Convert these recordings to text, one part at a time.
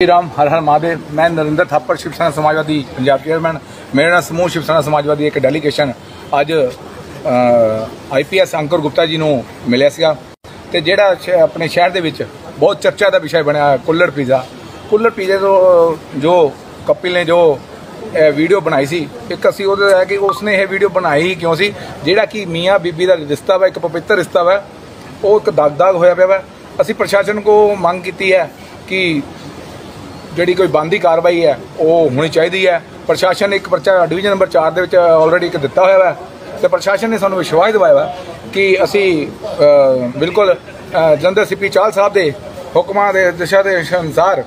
ਸ਼੍ਰੀ ਰਾਮ, ਹਰ ਹਰ ਮਹਾਦੇਵ। ਮੈਂ ਨਰਿੰਦਰ ਥਾਪਰ, ਸ਼ਿਵ ਸੈਨਾ ਸਮਾਜਵਾਦੀ, ਪੰਜਾਬ ਚੇਅਰਮੈਨ। ਮੇਰੇ ਨਾਲ ਸਮੂਹ ਸ਼ਿਵਸਨਾ ਸਮਾਜਵਾਦੀ ਇੱਕ ਡੈਲੀਗੇਸ਼ਨ ਅੱਜ ਆਈਪੀਐਸ ਅੰਕਰ ਗੁਪਤਾ ਜੀ ਨੂੰ ਮਿਲਿਆ ਸੀਗਾ। ਤੇ ਜਿਹੜਾ ਆਪਣੇ ਸ਼ਹਿਰ ਦੇ ਵਿੱਚ ਬਹੁਤ ਚਰਚਾ ਦਾ ਵਿਸ਼ਾ ਬਣਿਆ ਕੁੱਲਰ ਪੀਜ਼ਾ। ਕੁੱਲਰ ਪੀਜ਼ੇ ਤੋਂ ਜੋ ਕਪਿਲ ਨੇ ਜੋ ਵੀਡੀਓ ਬਣਾਈ ਸੀ, ਇੱਕ ਅਸੀਂ ਉਹਦੇ ਹੈ ਕਿ ਉਸਨੇ ਇਹ ਵੀਡੀਓ ਬਣਾਈ ਕਿਉਂ ਸੀ? ਜਿਹੜਾ ਕਿ ਮੀਆਂ ਬੀਬੀ ਦਾ ਰਿਸ਼ਤਾ ਵਾ, ਇੱਕ ਪਵਿੱਤਰ ਰਿਸ਼ਤਾ ਵਾ, ਉਹ ਇੱਕ ਦਾਗ ਦਾਗ ਹੋਇਆ ਪਿਆ ਵਾ। ਅਸੀਂ ਪ੍ਰਸ਼ਾਸਨ ਕੋ ਮੰਗ ਕੀਤੀ ਹੈ ਕਿ ਜਿਹੜੀ ਕੋਈ ਬੰਦੀ ਕਾਰਵਾਈ ਹੈ, ਉਹ ਹੋਣੀ ਚਾਹੀਦੀ ਹੈ। ਪ੍ਰਸ਼ਾਸਨ ਨੇ ਇੱਕ ਪਰਚਾ ਡਿਵੀਜ਼ਨ ਨੰਬਰ 4 ਦੇ ਵਿੱਚ ਆਲਰੇਡੀ ਇੱਕ ਦਿੱਤਾ ਹੋਇਆ ਹੈ ਤੇ ਪ੍ਰਸ਼ਾਸਨ ਨੇ ਸਾਨੂੰ ਵਿਸ਼ਵਾਸ ਦਿਵਾਇਆ ਹੈ ਕਿ ਅਸੀਂ ਬਿਲਕੁਲ ਜਲੰਧਰ ਜਨਰਲ ਸੀਪੀ ਚਾਲ ਸਾਹਿਬ ਦੇ ਹੁਕਮਾਂ ਦੇ ਦਿਸ਼ਾ ਦੇ ਅਨੁਸਾਰ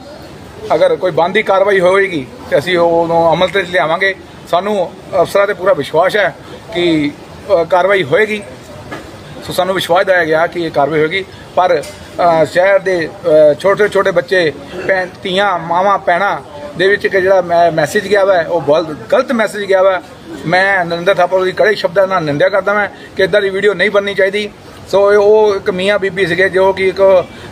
ਅਗਰ ਕੋਈ ਬੰਦੀ ਕਾਰਵਾਈ ਹੋਵੇਗੀ ਤੇ ਅਸੀਂ ਉਹਨੂੰ ਅਮਲ ਤੇ ਲਿਆਵਾਂਗੇ। ਸਾਨੂੰ ਅਫਸਰਾਂ ਤੇ ਪੂਰਾ ਵਿਸ਼ਵਾਸ ਹੈ ਕਿ ਕਾਰਵਾਈ ਹੋਏਗੀ। ਸੋ ਸਾਨੂੰ ਵਿਸ਼ਵਾਸ ਦਿਵਾਇਆ ਗਿਆ ਕਿ ਇਹ ਕਾਰਵਾਈ ਹੋਏਗੀ। ਪਰ ਸ਼ਹਿਰ ਦੇ ਛੋਟੇ ਛੋਟੇ ਬੱਚੇ ਭੈਣ ਧੀਆਂ ਮਾਵਾਂ ਪੈਣਾ ਦੇ ਵਿੱਚ ਇੱਕ ਜਿਹੜਾ ਮੈਸੇਜ ਗਿਆ ਵਾ ਉਹ ਬਹੁਤ ਗਲਤ ਮੈਸੇਜ ਗਿਆ ਵਾ। ਮੈਂ ਨਰਿੰਦਰ ਥਾਪਰ ਦੀ ਕੜੇ ਸ਼ਬਦਾਂ ਨਾਲ ਨਿੰਦਿਆ ਕਰਦਾ ਮੈਂ ਕਿ ਇਦਾਂ ਦੀ ਵੀਡੀਓ ਨਹੀਂ ਬਣਨੀ ਚਾਹੀਦੀ। ਸੋ ਉਹ ਇੱਕ ਮੀਆਂ ਬੀਬੀ ਸੀਗੇ ਜੋ ਕਿ ਇੱਕ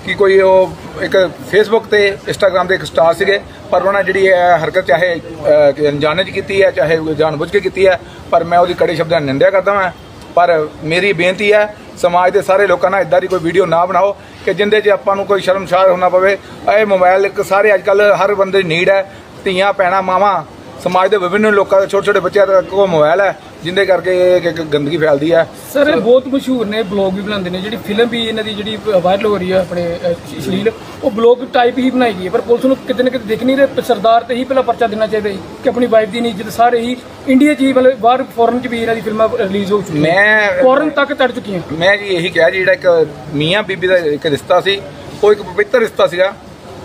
ਕਿ ਕੋਈ ਉਹ ਇੱਕ ਫੇਸਬੁੱਕ ਤੇ ਇੰਸਟਾਗ੍ਰam ਦੇ ਇੱਕ ਸਟਾਰ ਸੀਗੇ। ਪਰ ਉਹਨਾਂ ਜਿਹੜੀ ਇਹ ਹਰਕਤ ਚਾਹੇ ਅ, ਅਣਜਾਣੇ ਚ ਕੀਤੀ ਹੈ ਚਾਹੇ ਜਾਣਬੁੱਝ ਕੇ ਕੀਤੀ ਹੈ ਪਰ ਮੈਂ ਉਹਦੀ ਕੜੇ ਸ਼ਬਦਾਂ ਨਾਲ ਨਿੰਦਿਆ ਕਰਦਾ ਮੈਂ ਪਰ ਮੇਰੀ ਬੇਨਤੀ ਹੈ, ਸਮਾਜ ਦੇ ਸਾਰੇ ਲੋਕਾਂ ਨਾਲ ਇਦਾਂ ਦੀ ਕੋਈ ਵੀਡੀਓ ਨਾ ਬਣਾਓ ਕਿ ਜਿੰਦੇ 'ਚ ਆਪਾਂ ਨੂੰ ਕੋਈ ਸ਼ਰਮਸ਼ਾਰ ਹੋਣਾ ਪਵੇ। ਇਹ ਮੋਬਾਈਲ ਇੱਕ ਸਾਰੇ ਅੱਜ ਕੱਲ ਹਰ ਬੰਦੇ ਦੀ ਨੀਡ ਹੈ। ਧੀਆਂ ਪੈਣਾ ਮਾਵਾਂ ਸਮਾਜ ਦੇ ਵਿਭਿੰਨ ਲੋਕਾਂ ਦੇ ਛੋਟੇ ਛੋਟੇ ਬੱਚਿਆਂ ਦਾ ਕੋਲ ਮੋਬਾਈਲ ਹੈ ਜਿੰਦੇ ਕਰਕੇ ਇਹ ਇੱਕ ਗੰਦਗੀ ਫੈਲਦੀ ਹੈ। ਸਰ ਇਹ ਬਹੁਤ ਮਸ਼ਹੂਰ ਨੇ ਬਲੌਗ ਵੀ ਬਣਾਉਂਦੇ ਨੇ ਜਿਹੜੀ ਫਿਲਮ ਵੀ ਇਹਨਾਂ ਦੀ ਜਿਹੜੀ ਵਾਇਰਲ ਹੋ ਰਹੀ ਹੈ ਆਪਣੇ ਅਹ, ਅਸ਼ਲੀਲ ਉਹ ਬਲੌਗ ਟਾਈਪ ਹੀ ਬਣਾਈ ਗਈ ਹੈ ਪਰ ਪੁਲਿਸ ਨੂੰ ਕਿਤੇ ਨਾ ਕਿਤੇ ਦਿਖ ਨਹੀਂ ਰਿਹਾ ਸਰਦਾਰ ਤੇ ਹੀ ਪਹਿਲਾਂ ਪਰਚਾ ਦੇਣਾ ਚਾਹੀਦਾ ਸੀ ਕਿ ਆਪਣੀ ਵਾਈਫ ਦੀ ਨਹੀਂ ਇੱਜ਼ਤ ਸਾਰੇ ਹੀ ਇੰਡੀਆ 'ਚ ਹੀ ਮਤਲਬ ਬਾਹਰ ਫੋਰਨ 'ਚ ਵੀ ਇਹਨਾਂ ਦੀ ਫਿਲਮਾਂ ਰਿਲੀਜ਼ ਹੋ ਚੁੱਕੀਆਂ। ਮੈਂ ਫੋਰਨ ਤੱਕ ਚੜ ਚੁੱਕੀਆਂ। ਮੈਂ ਜੀ ਇਹੀ ਕਿਹਾ ਜੀ ਜਿਹੜਾ ਇੱਕ ਮੀਆਂ ਬੀਬੀ ਦਾ ਇੱਕ ਰਿਸ਼ਤਾ ਸੀ ਉਹ ਇੱਕ ਪਵਿੱਤਰ ਰਿਸ਼ਤਾ ਸੀਗਾ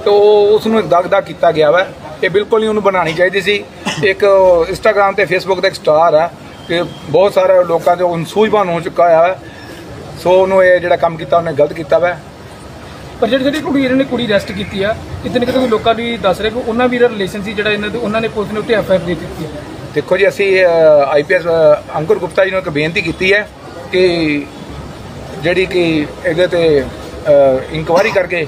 ਤੇ ਉਸ ਨੂੰ ਦਗ ਦਗ ਕੀਤਾ ਗਿਆ ਵਾ। ਇਹ ਬਿਲਕੁਲ ਨਹੀਂ ਉਹਨੂੰ ਬਣਾਉਣੀ ਚਾਹੀਦੀ ਸੀ। ਇੱਕ ਇੰਸਟਾਗ੍ਰam ਤੇ ਫੇਸਬੁੱਕ ਦਾ ਇੱਕ ਸਟਾਰ ਆ ਕਿ ਬਹੁਤ ਸਾਰੇ ਲੋਕਾਂ ਦੇ ਉਹ ਸੂਝਵਾਨ ਹੋ ਚੁੱਕਾ ਆ। ਸੋ ਉਹਨੂੰ ਇਹ ਜਿਹੜਾ ਕੰਮ ਕੀਤਾ ਉਹਨੇ ਗਲਤ ਕੀਤਾ ਵਾ। ਪਰ ਜਿਹੜੀ ਜਿਹੜੀ ਕੁੜੀ ਇਹਨਾਂ ਨੇ ਕੁੜੀ ਅਰੈਸਟ ਕੀਤੀ ਆ ਕਿਤੇ ਨਾ ਕਿਤੇ ਕੋਈ ਲੋਕਾਂ ਨੂੰ ਦੱਸ ਰਹੇ ਕਿ ਉਹਨਾਂ ਵੀ ਦਾ ਰਿਲੇਸ਼ਨ ਸੀ ਜਿਹੜਾ ਇਹਨਾਂ ਦੇ ਉਹਨਾਂ ਨੇ ਪੁਲਿਸ ਨੇ ਉੱਤੇ ਐਫ ਆਈ ਆਰ ਦੇ ਦਿੱਤੀ ਹੈ ਦੇਖੋ ਜੀ ਅਸੀਂ ਆਈਪੀਐਸ ਅੰਕੁਰ ਗੁਪਤਾ ਜੀ ਨੂੰ ਇੱਕ ਬੇਨਤੀ ਕੀਤੀ ਹੈ ਕਿ ਜਿਹੜੀ ਕਿ ਇਹਦੇ ਤੇ ਇਨਕੁਆਇਰੀ ਕਰਕੇ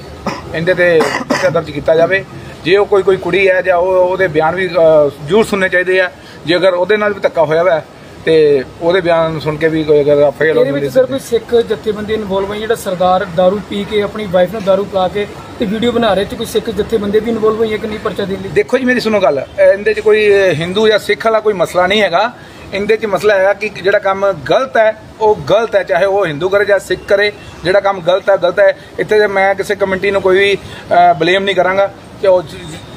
ਇਹਦੇ ਤੇ ਪਰਚਾ ਦਰਜ ਕੀਤਾ ਜਾਵੇ। ਜੇ ਉਹ ਕੋਈ ਕੋਈ ਕੁੜੀ ਹੈ ਜਾਂ ਉਹ ਉਹਦੇ ਬਿਆਨ ਵੀ ਅ, ਜ਼ਰੂਰ ਸੁਣਨੇ ਚਾਹੀਦੇ ਆ ਜੇ ਅਗਰ ਉਹਦੇ ਨਾਲ ਵੀ ਧੱਕਾ ਹੋਇਆ ਵਾ ਤੇ ਉਹਦੇ ਬਿਆਨ ਸੁਣ ਕੇ ਵੀ ਕੋਈ ਅਗਰ ਐਫਆਈਆਰ ਇਹਦੇ ਵਿੱਚ ਸਰ ਕੋਈ ਸਿੱਖ ਜਥੇਬੰਦੀ ਇਨਵੋਲਵ ਹੈ ਜਿਹੜਾ ਸਰਦਾਰ दारू ਪੀ ਕੇ ਆਪਣੀ ਵਾਈਫ ਨੂੰ दारू ਪਿਲਾ ਕੇ ਤੇ ਵੀਡੀਓ ਬਣਾ ਰਹੇ ਤੇ ਕੋਈ ਸਿੱਖ ਜਥੇਬੰਦੀ ਵੀ ਇਨਵੋਲਵ ਹੋਈ ਹੈ ਕਿ ਨਹੀਂ ਪਰਚਾ ਦੇਣ ਲਈ ਦੇਖੋ ਜੀ ਮੇਰੀ ਸੁਣੋ ਗੱਲ ਇਹਦੇ 'ਚ ਕੋਈ ਹਿੰਦੂ ਜਾਂ ਸਿੱਖ ਵਾਲਾ ਕੋਈ ਮਸਲਾ ਨਹੀਂ ਹੈਗਾ ਇਹਦੇ 'ਚ ਮਸਲਾ ਹੈਗਾ ਕਿ ਜਿਹੜਾ ਕੰਮ ਗਲਤ ਹੈ ਉਹ ਗਲਤ ਹੈ ਚਾਹੇ ਉਹ ਹਿੰਦੂ ਕਰੇ ਜਾਂ ਸਿੱਖ ਕਰੇ ਜਿਹੜਾ ਕੰਮ ਗਲਤ ਹੈ ਗਲਤ ਹੈ ਇੱਥੇ ਜੇ ਮੈਂ ਕਿਸੇ ਕਮੇਟੀ ਨੂੰ ਕੋਈ ਵੀ ਬਲੇਮ ਨਹੀਂ ਕਰਾਂਗਾ ਕਿ ਉਹ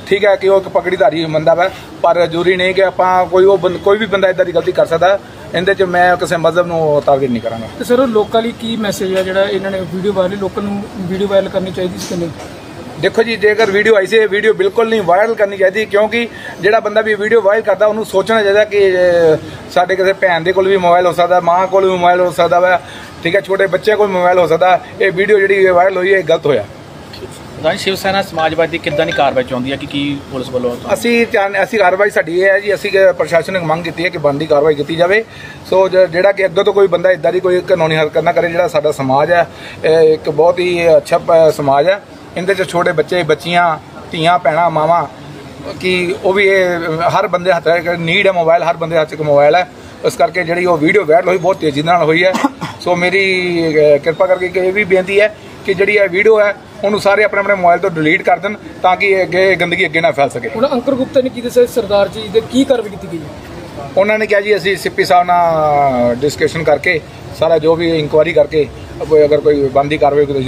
ਠੀਕ ਹੈ ਕਿ ਉਹ ਇੱਕ ਪਕੜੀਧਾਰੀ ਬੰਦਾ ਵਾ ਪਰ ਜ਼ਰੂਰੀ ਨਹੀਂ ਕਿ ਆਪਾਂ ਕੋਈ ਉਹ ਕੋਈ ਵੀ ਬੰਦਾ ਇਦਾਂ ਦੀ ਗਲਤੀ ਕਰ ਸਕਦਾ ਇਹਦੇ 'ਚ ਮੈਂ ਕਿਸੇ ਮਜ਼ਹਬ ਨੂੰ ਤਾਬੀਰ ਨਹੀਂ ਕਰਾਂਗਾ। ਤੇ ਸਰ ਉਹ ਲੋਕਾਂ ਲਈ ਕੀ ਮੈਸੇਜ ਹੈ ਜਿਹੜਾ ਇਹਨਾਂ ਨੇ ਵੀਡੀਓ ਵਾਇਰਲ ਲੋਕਾਂ ਨੂੰ ਵੀਡੀਓ ਵਾਇਰਲ ਕਰਨੀ ਚਾਹੀਦੀ ਸੀ ਕਿ ਨਹੀਂ? ਦੇਖੋ ਜੀ ਜੇਕਰ ਵੀਡੀਓ ਆਈ ਸੀ ਇਹ ਵੀਡੀਓ ਬਿਲਕੁਲ ਨਹੀਂ ਵਾਇਰਲ ਕਰਨੀ ਚਾਹੀਦੀ ਕਿਉਂਕਿ ਜਿਹੜਾ ਬੰਦਾ ਵੀ ਵੀਡੀਓ ਵਾਇਰਲ ਕਰਦਾ ਉਹਨੂੰ ਸੋਚਣਾ ਚਾਹੀਦਾ ਕਿ ਸਾਡੇ ਕਿਸੇ ਭੈਣ ਦੇ ਕੋਲ ਵੀ ਮੋਬਾਈਲ ਹੋ ਸਕਦਾ ਮਾਂ ਕੋਲ ਵੀ ਮੋਬਾਈਲ ਹੋ ਸਕਦਾ ਵਾ ਠੀਕ ਹੈ ਛੋਟੇ ਬੱਚੇ ਕੋਲ ਮੋਬਾਈਲ ਹੋ ਸਕਦਾ ਇਹ ਵੀਡੀਓ ਜਿਹੜੀ ਵਾਇਰਲ ਹੋਈ ਹੈ ਇਹ ਗਲਤ ਹੋਇਆ। ਪ੍ਰਧਾਨ ਸ਼ਿਵ ਸੈਨਾ ਸਮਾਜਵਾਦੀ ਕਿੱਦਾਂ ਦੀ ਕਾਰਵਾਈ ਚਾਹੁੰਦੀ ਹੈ ਕਿ ਕੀ ਪੁਲਿਸ ਵੱਲੋਂ ਅਸੀਂ ਚਾਹੁੰਦੇ ਅਸੀਂ ਕਾਰਵਾਈ ਸਾਡੀ ਇਹ ਹੈ ਜੀ ਅਸੀਂ ਕਿ ਨੂੰ ਮੰਗ ਕੀਤੀ ਹੈ ਕਿ ਬੰਦੀ ਕਾਰਵਾਈ ਕੀਤੀ ਜਾਵੇ। ਸੋ ਜ- ਜਿਹੜਾ ਕਿ ਅੱਗੇ ਤੋਂ ਕੋਈ ਬੰਦਾ ਇਦਾਂ ਦੀ ਕੋਈ ਕਾਨੂੰਨੀ ਹਰਕਤ ਨਾ ਕਰੇ ਜਿਹੜਾ ਸਾਡਾ ਸਮਾਜ ਹੈ ਇਹ ਇੱਕ ਬਹੁਤ ਹੀ ਅੱਛਾ ਪ- ਸਮਾਜ ਹੈ। ਇਹਦੇ ਚ ਛੋਟੇ ਬੱਚੇ ਬੱਚੀਆਂ ਧੀਆਂ ਭੈਣਾਂ ਮਾਵਾਂ ਕਿ ਉਹ ਵੀ ਇਹ ਹਰ ਬੰਦੇ ਹੱਥ ਨੀਡ ਹੈ ਮੋਬਾਈਲ ਹਰ ਬੰਦੇ ਹੱਥ 'ਚ ਮੋਬਾਈਲ ਹੈ। ਇਸ ਕਰਕੇ ਜਿਹੜੀ ਉਹ ਵੀਡੀਓ ਵਾਇਰਲ ਹੋਈ ਬਹੁਤ ਤੇਜ਼ੀ ਨਾਲ ਹੋਈ ਹੈ। ਸੋ ਮੇਰੀ ਅਹ, ਕਿਰਪਾ ਕਰਕੇ ਇੱਕ ਇਹ ਵੀ ਬੇਨਤੀ ਹੈ ਕਿ ਜਿਹੜੀ ਇਹ ਵੀਡੀਓ ਹੈ ਉਹਨੂੰ ਸਾਰੇ ਆਪਣੇ ਆਪਣੇ ਮੋਬਾਈਲ ਤੋਂ ਡਿਲੀਟ ਕਰ ਦੇਣ ਤਾਂ ਕਿ ਇਹ ਅੱਗੇ ਗੰਦਗੀ ਅੱਗੇ ਨਾ ਫੈਲ ਸਕੇ। ਹੁਣ ਅੰਕਰ ਗੁਪਤਾ ਨੇ ਕੀ ਦੱਸਿਆ ਸਰਦਾਰ ਜੀ ਦੇ ਕੀ ਕਾਰਵਾਈ ਕੀਤੀ ਗਈ? ਉਹਨਾਂ ਨੇ ਕਿਹਾ ਜੀ ਅਸੀਂ ਸਿੱਪੀ ਸਾਹਿਬ ਨਾਲ ਡਿਸਕਸ਼ਨ ਕਰਕੇ ਸਾਰਾ ਜੋ ਵੀ ਇਨਕੁਆਇਰੀ ਕਰਕੇ ਅਗਰ ਕੋਈ ਬੰਦੀ ਕਾਰਵਾਈ ਕੋਈ